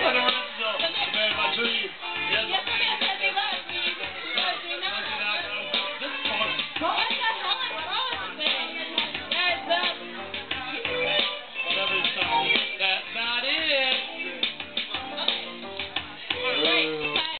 trying to